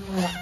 Yeah.